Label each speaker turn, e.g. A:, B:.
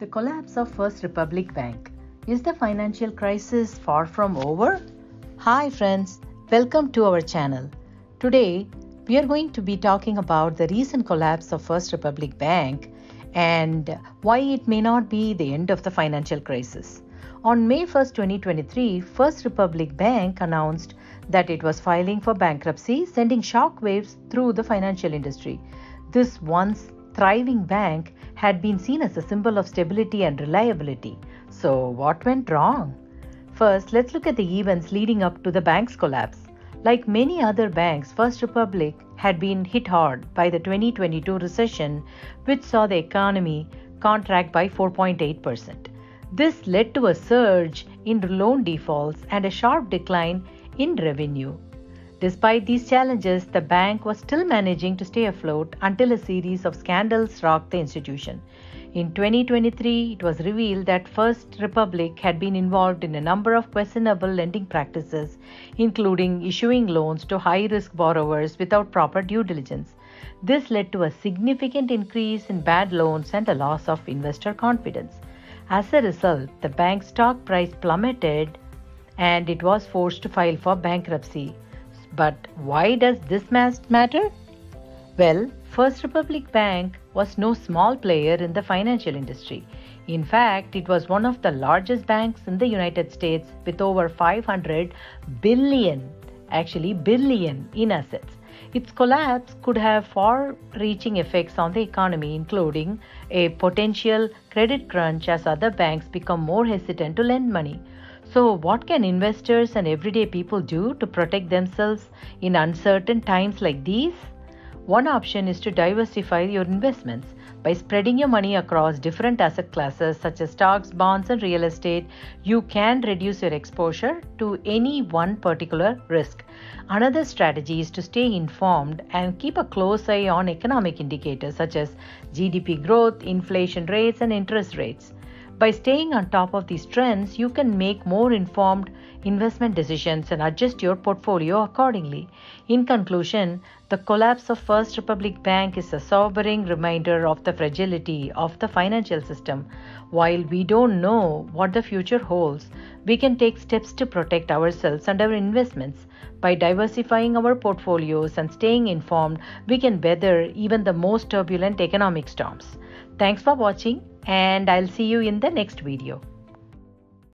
A: The collapse of First Republic Bank. Is the financial crisis far from over? Hi, friends. Welcome to our channel. Today, we are going to be talking about the recent collapse of First Republic Bank and why it may not be the end of the financial crisis. On May 1, 2023, First Republic Bank announced that it was filing for bankruptcy, sending shockwaves through the financial industry. This once thriving bank had been seen as a symbol of stability and reliability. So, what went wrong? First, let's look at the events leading up to the bank's collapse. Like many other banks, First Republic had been hit hard by the 2022 recession, which saw the economy contract by 4.8%. This led to a surge in loan defaults and a sharp decline in revenue. Despite these challenges, the bank was still managing to stay afloat until a series of scandals rocked the institution. In 2023, it was revealed that First Republic had been involved in a number of questionable lending practices, including issuing loans to high risk borrowers without proper due diligence. This led to a significant increase in bad loans and a loss of investor confidence. As a result, the bank's stock price plummeted and it was forced to file for bankruptcy. But why does this matter? Well, First Republic Bank was no small player in the financial industry. In fact, it was one of the largest banks in the United States with over 500 billion, actually billion, in assets. Its collapse could have far reaching effects on the economy, including a potential credit crunch as other banks become more hesitant to lend money. So, what can investors and everyday people do to protect themselves in uncertain times like these? One option is to diversify your investments by spreading your money across different asset classes such as stocks, bonds, and real estate. You can reduce your exposure to any one particular risk. Another strategy is to stay informed and keep a close eye on economic indicators such as GDP growth, inflation rates, and interest rates. By staying on top of these trends, you can make more informed investment decisions and adjust your portfolio accordingly. In conclusion, the collapse of First Republic Bank is a sobering reminder of the fragility of the financial system. While we don't know what the future holds, we can take steps to protect ourselves and our investments. By diversifying our portfolios and staying informed, we can weather even the most turbulent economic storms. Thanks for watching, and I'll see you in the next video.